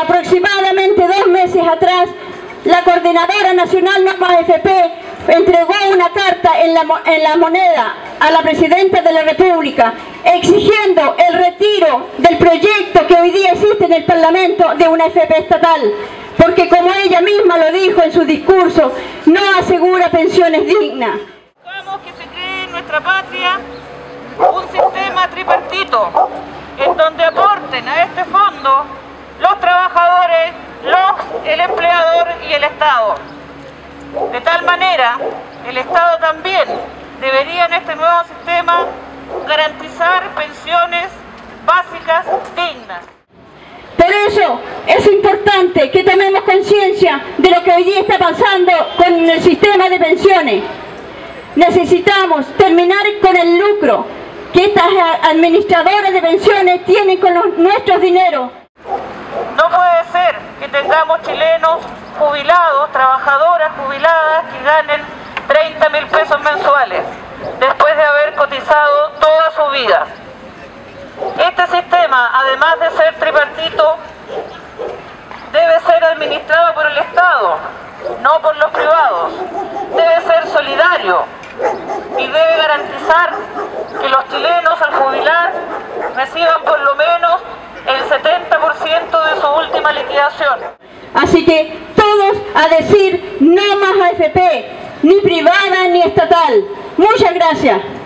Aproximadamente dos meses atrás, la Coordinadora Nacional No Más FP entregó una carta en la, en la moneda a la Presidenta de la República exigiendo el retiro del proyecto que hoy día existe en el Parlamento de una FP estatal porque como ella misma lo dijo en su discurso, no asegura pensiones dignas. Buscamos que se cree en nuestra patria un sistema tripartito en donde aporten a este fondo los trabajadores, los, el empleador y el Estado. De tal manera, el Estado también debería en este nuevo sistema garantizar pensiones básicas dignas. Por eso es importante que tomemos conciencia de lo que hoy está pasando con el sistema de pensiones. Necesitamos terminar con el lucro que estas administradoras de pensiones tienen con nuestros dineros. Puede ser que tengamos chilenos jubilados, trabajadoras jubiladas que ganen 30 mil pesos mensuales después de haber cotizado toda su vida. Este sistema, además de ser tripartito, debe ser administrado por el Estado, no por los privados. Debe ser solidario y debe garantizar que los chilenos al jubilar reciban por lo menos 70% de su última liquidación. Así que todos a decir no más AFP, ni privada ni estatal. Muchas gracias.